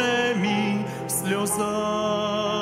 плаче сльоза.